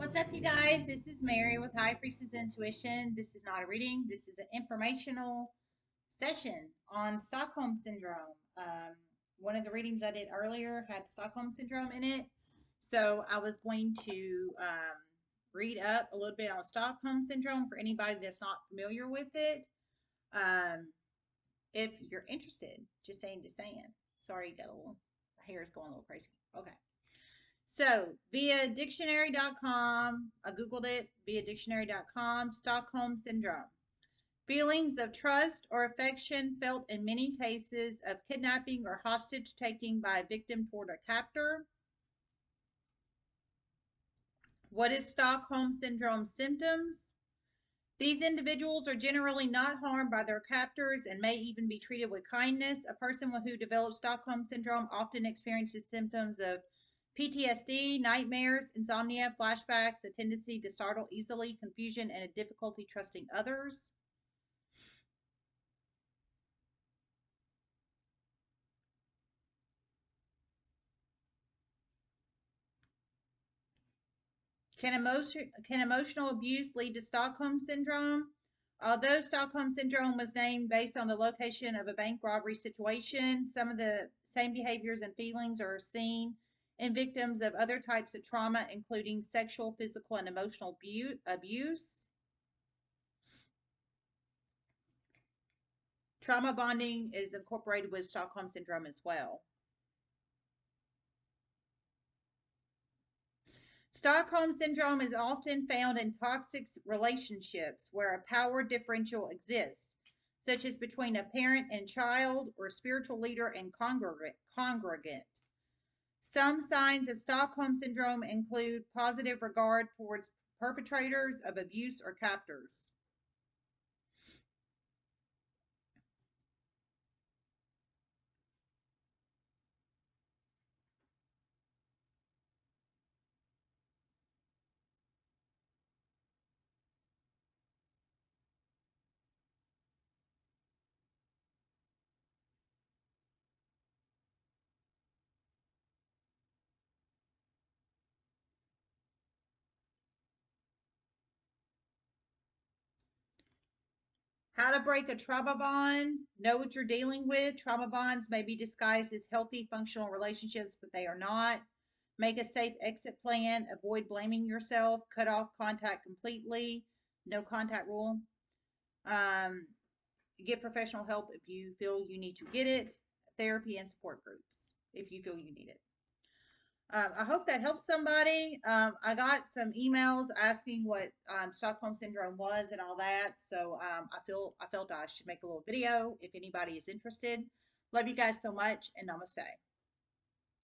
What's up, you guys? This is Mary with High Priestess Intuition. This is not a reading. This is an informational session on Stockholm Syndrome. Um, one of the readings I did earlier had Stockholm Syndrome in it. So I was going to um, read up a little bit on Stockholm Syndrome for anybody that's not familiar with it. Um, if you're interested, just saying to stand. Sorry, got a little, hair is going a little crazy. Okay. So via dictionary.com, I Googled it via dictionary.com, Stockholm Syndrome. Feelings of trust or affection felt in many cases of kidnapping or hostage taking by a victim toward a captor. What is Stockholm Syndrome symptoms? These individuals are generally not harmed by their captors and may even be treated with kindness. A person who develops Stockholm Syndrome often experiences symptoms of PTSD, nightmares, insomnia, flashbacks, a tendency to startle easily, confusion, and a difficulty trusting others. Can, emotion, can emotional abuse lead to Stockholm Syndrome? Although Stockholm Syndrome was named based on the location of a bank robbery situation, some of the same behaviors and feelings are seen in victims of other types of trauma, including sexual, physical, and emotional abuse. Trauma bonding is incorporated with Stockholm Syndrome as well. Stockholm Syndrome is often found in toxic relationships where a power differential exists, such as between a parent and child or spiritual leader and congregant. Some signs of Stockholm Syndrome include positive regard towards perpetrators of abuse or captors. How to break a trauma bond. Know what you're dealing with. Trauma bonds may be disguised as healthy, functional relationships, but they are not. Make a safe exit plan. Avoid blaming yourself. Cut off contact completely. No contact rule. Um, get professional help if you feel you need to get it. Therapy and support groups if you feel you need it. Um, I hope that helps somebody. Um, I got some emails asking what um, Stockholm syndrome was and all that. So um, I feel I felt I should make a little video if anybody is interested. Love you guys so much and namaste.